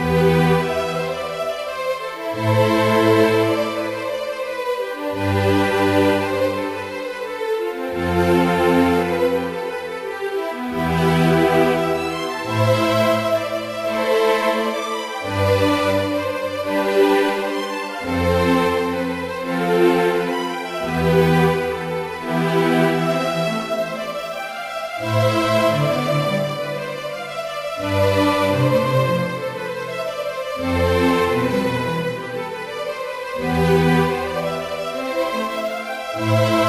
Bye. Thank